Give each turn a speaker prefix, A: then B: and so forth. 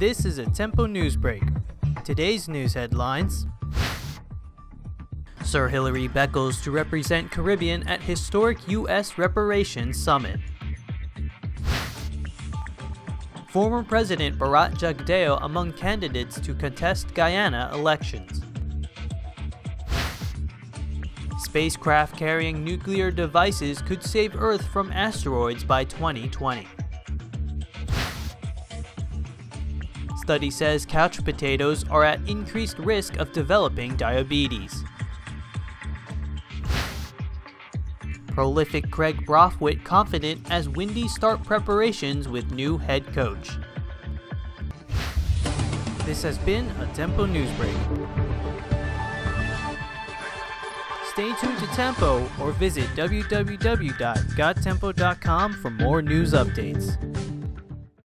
A: This is a Tempo News Break. Today's news headlines Sir Hilary Beckles to represent Caribbean at historic U.S. Reparations Summit. Former President Bharrat Jagdeo among candidates to contest Guyana elections. Spacecraft carrying nuclear devices could save Earth from asteroids by 2020. Study says couch potatoes are at increased risk of developing diabetes. Prolific Kraigg Brathwaite confident as Windies start preparations with new head coach. This has been a Tempo News Break. Stay tuned to Tempo or visit www.gottempo.com for more news updates.